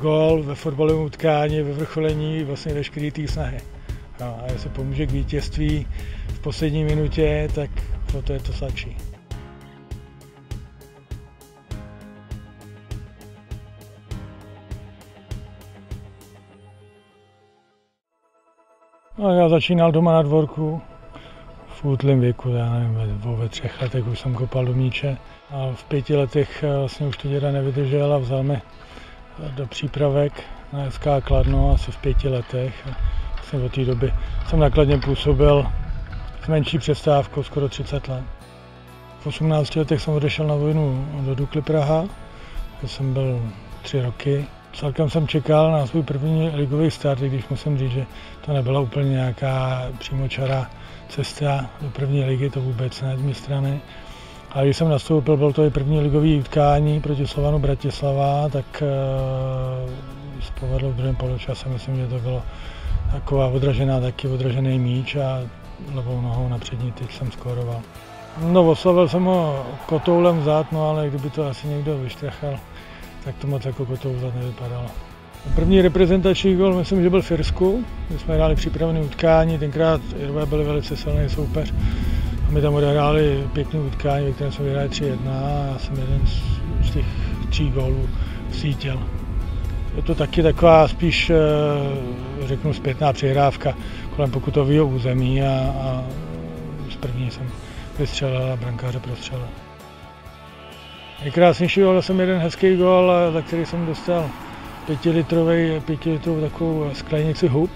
gól ve fotbalovém utkání, ve vrcholení vlastně veškeré té snahy. A jestli pomůže k vítězství v poslední minutě, tak o to je to stačí. No, já začínal doma na dvorku, v útlém věku, já nevím, ve, ve třech letech už jsem kopal do míče a v pěti letech eh, vlastně už to děda nevydržel a vzal eh, do přípravek na SK Kladno asi v pěti letech. A vlastně od té doby jsem nakladně působil s menší přestávkou skoro 30 let. V 18 letech jsem odešel na vojnu do Dukly Praha, kde jsem byl tři roky. Celkem jsem čekal na svůj první ligový start, když musím říct, že to nebyla úplně nějaká přímočara cesta do první ligy, to vůbec ne z mé strany. A když jsem nastoupil, byl to i první ligový utkání proti Slovanu Bratislava, tak uh, se povedlo v druhém poločase, myslím, že to bylo taková odražená, taky odražený míč a levou nohou na přední tyč jsem skoroval. No, oslavil jsem ho kotoulem vzát, no ale kdyby to asi někdo vyštrachal, tak to moc jako kotoul vzad nevypadalo. První reprezentační gol, myslím, že byl v Irsku, kdy jsme hráli připravené utkání, tenkrát Irové byli velice silný soupeř. My tam odehráli pěkný utkání, ve kterém jsme vyhráli 3-1 a já jsem jeden z, z těch tří gólů sítil. Je to taky taková spíš, eh, řeknu, zpětná přihrávka kolem pokutového území a, a z první jsem vystřelil a brankáře prostřelil. Nejkrásnější gol jsem jeden hezký gol, za který jsem dostal pětilitrový, pětilitrovou takovou sklenici hub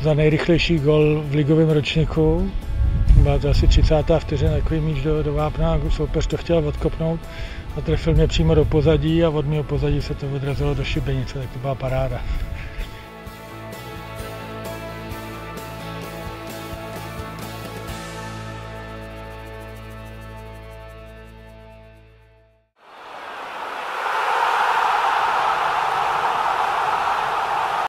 za nejrychlejší gol v ligovém ročníku. Byla to asi 30. vteřina, takový míč do, do vápna, soupeř to chtěl odkopnout a trefil mě přímo do pozadí a od mého pozadí se to odrazilo do šibenice, tak to byla paráda.